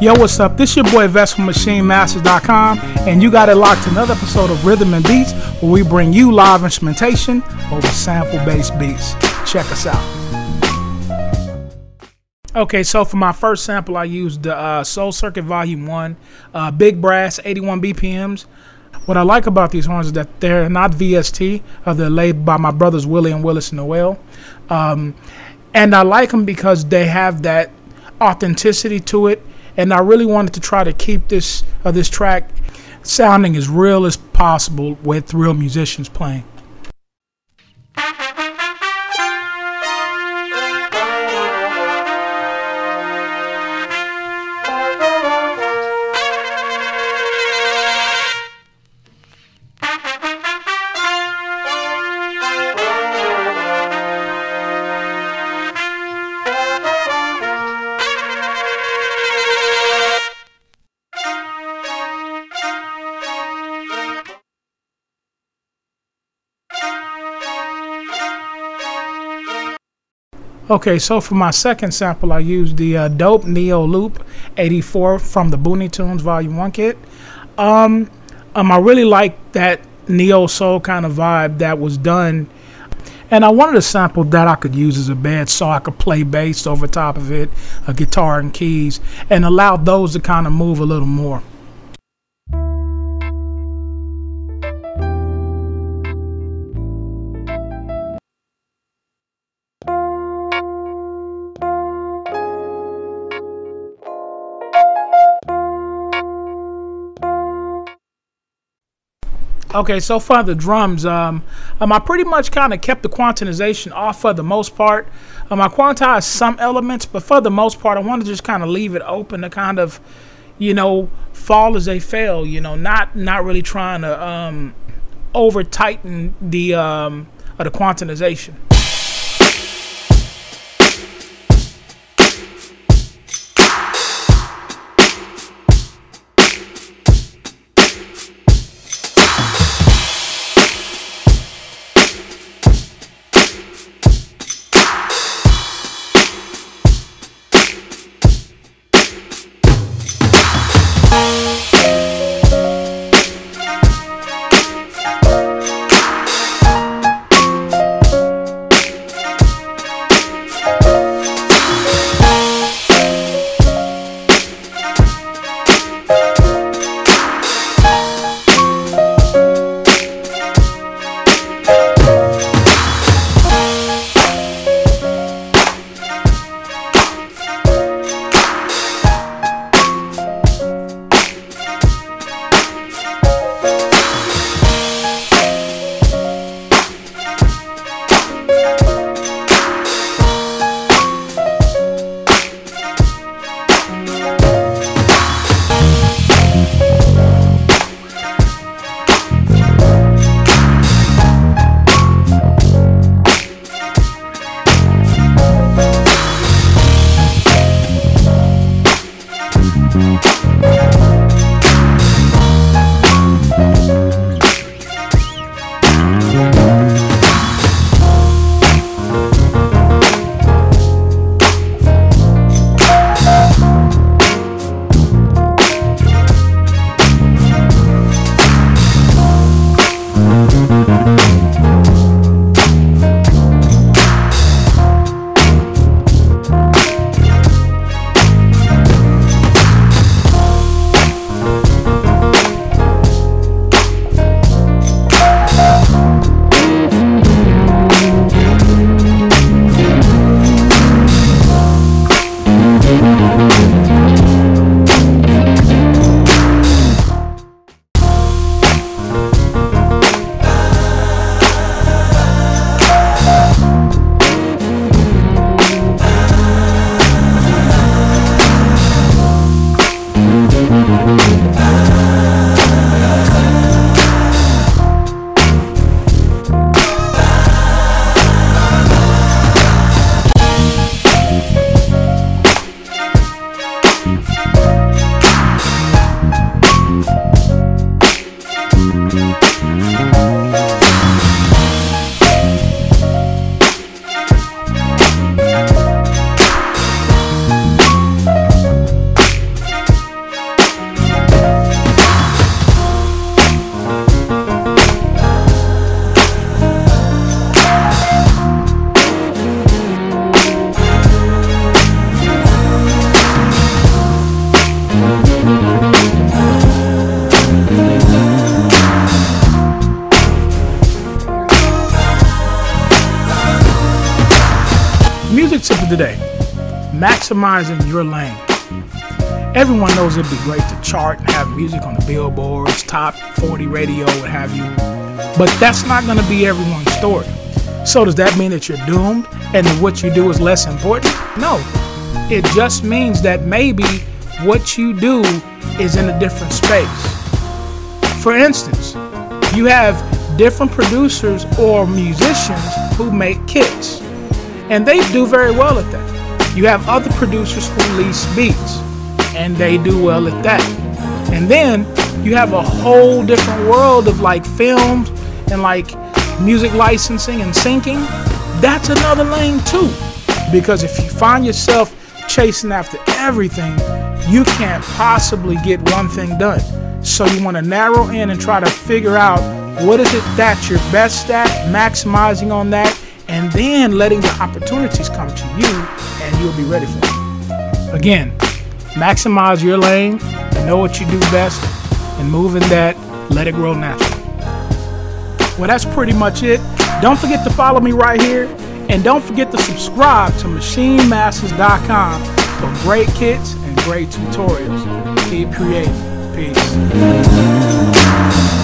Yo, what's up? This your boy Vest from MaschineMasters.com, and you got it locked to another episode of Rhythm and Beats, where we bring you live instrumentation over sample-based beats. Check us out. Okay, so for my first sample, I used the uh, Soul Circuit Volume 1, uh, Big Brass, 81 BPMs. What I like about these horns is that they're not VST, uh, they're laid by my brothers Willie and Willis Noel. Um, and I like them because they have that authenticity to it and I really wanted to try to keep this uh, this track sounding as real as possible with real musicians playing. Okay, so for my second sample, I used the uh, Dope Neo Loop 84 from the Booney Tunes Volume 1 kit. Um, um, I really like that neo soul kind of vibe that was done. And I wanted a sample that I could use as a bed so I could play bass over top of it, a guitar and keys, and allow those to kind of move a little more. Okay, so far the drums, um, um I pretty much kind of kept the quantization off for the most part. Um, I quantized some elements, but for the most part, I want to just kind of leave it open to kind of, you know, fall as they fail. You know, not not really trying to um, over tighten the um, the quantization. Bye. Tip of the day maximizing your lane. Everyone knows it'd be great to chart and have music on the billboards, top 40 radio, what have you. But that's not going to be everyone's story. So, does that mean that you're doomed and that what you do is less important? No. It just means that maybe what you do is in a different space. For instance, you have different producers or musicians who make kits, and they do very well at that. You have other producers who lease beats, and they do well at that. And then you have a whole different world of like films and like music licensing and syncing. That's another lane too. Because if you find yourself chasing after everything, you can't possibly get one thing done. So you want to narrow in and try to figure out what is it that you're best at, maximizing on that, then letting the opportunities come to you and you'll be ready for it. Again, maximize your lane, know what you do best, and move in that, let it grow naturally. Well, that's pretty much it. Don't forget to follow me right here, and don't forget to subscribe to MaschineMasters.com for great kits and great tutorials. Keep creating. Peace.